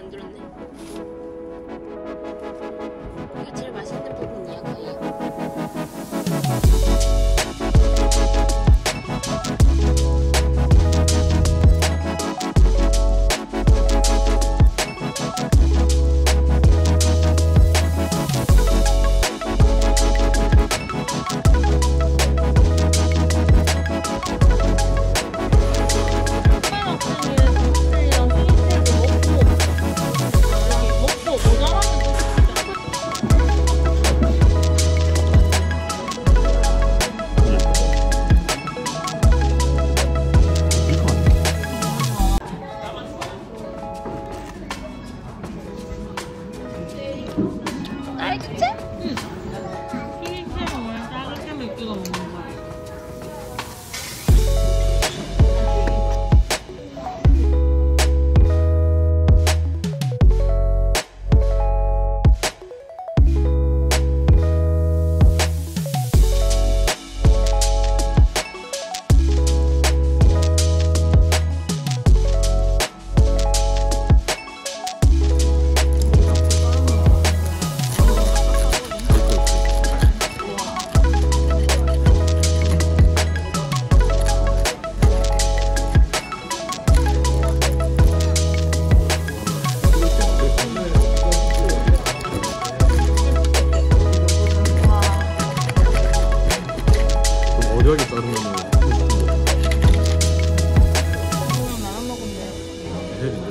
만들었네. didn't.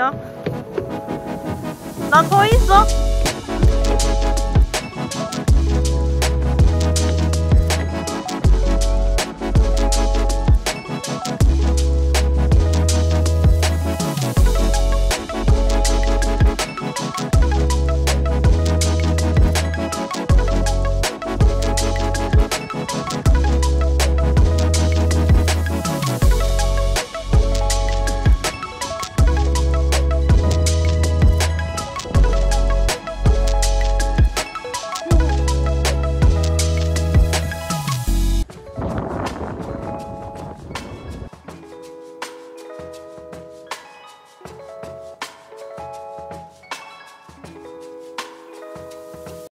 보이죠? 나 서 있어.